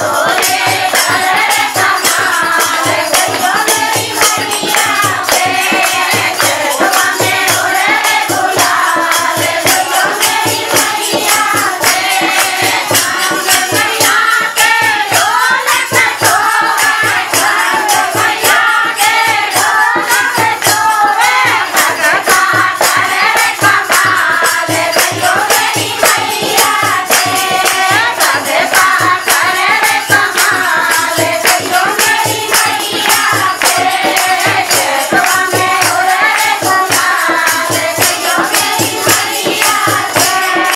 Jesus.